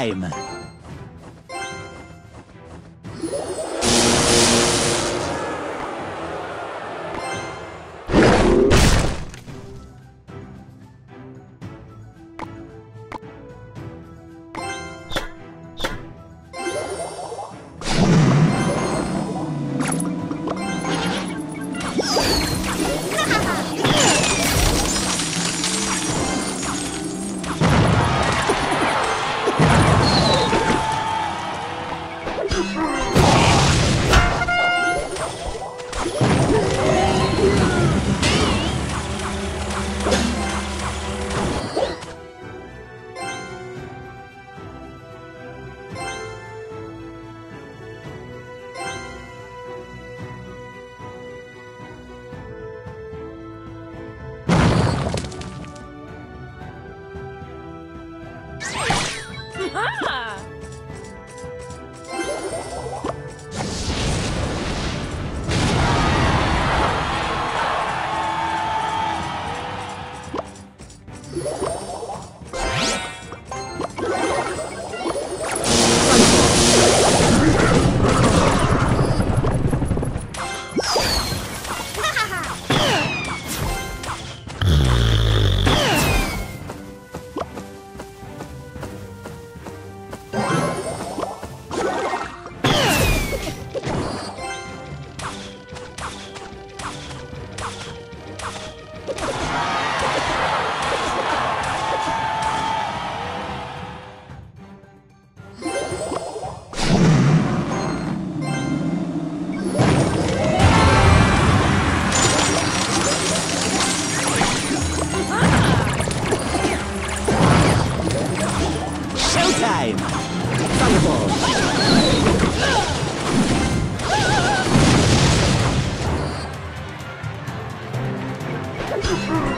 time. Ah! Oh,